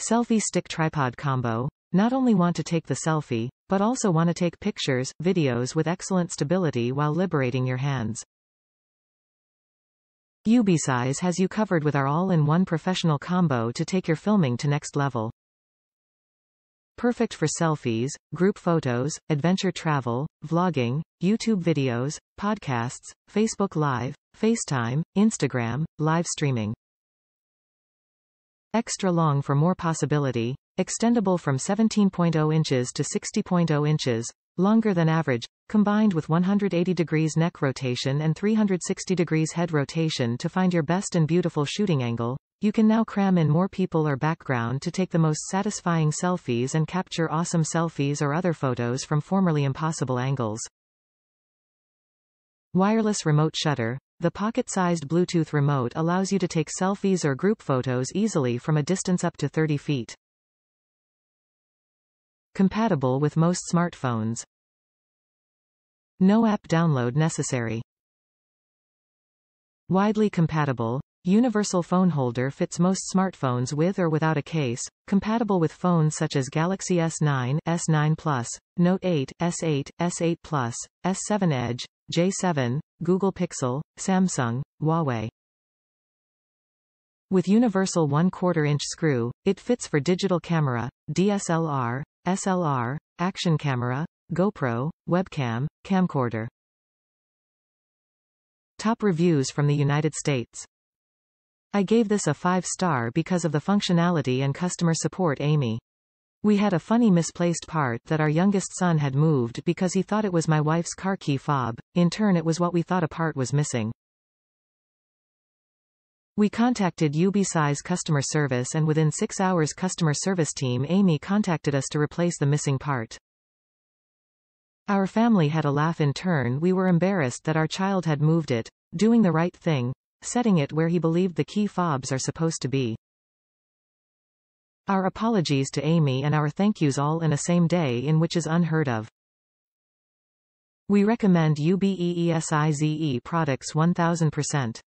Selfie stick tripod combo. Not only want to take the selfie, but also want to take pictures, videos with excellent stability while liberating your hands. UBeesize has you covered with our all-in-one professional combo to take your filming to next level. Perfect for selfies, group photos, adventure travel, vlogging, YouTube videos, podcasts, Facebook Live, FaceTime, Instagram, live streaming. Extra long for more possibility, extendable from 17.0 inches to 60.0 inches, longer than average, combined with 180 degrees neck rotation and 360 degrees head rotation to find your best and beautiful shooting angle, you can now cram in more people or background to take the most satisfying selfies and capture awesome selfies or other photos from formerly impossible angles. Wireless remote shutter. The pocket-sized Bluetooth remote allows you to take selfies or group photos easily from a distance up to 30 feet. Compatible with most smartphones. No app download necessary. Widely compatible, Universal phone holder fits most smartphones with or without a case, compatible with phones such as Galaxy S9, S9 Plus, Note 8, S8, S8 Plus, S7 Edge, J7, Google Pixel, Samsung, Huawei. With universal 1 quarter inch screw, it fits for digital camera, DSLR, SLR, action camera, GoPro, webcam, camcorder. Top reviews from the United States. I gave this a 5 star because of the functionality and customer support Amy. We had a funny misplaced part that our youngest son had moved because he thought it was my wife's car key fob, in turn it was what we thought a part was missing. We contacted UBeesize customer service and within six hours customer service team Amy contacted us to replace the missing part. Our family had a laugh in turn we were embarrassed that our child had moved it, doing the right thing, setting it where he believed the key fobs are supposed to be. Our apologies to Amy and our thank yous all in a same day in which is unheard of. We recommend UBEESIZE products 1000%.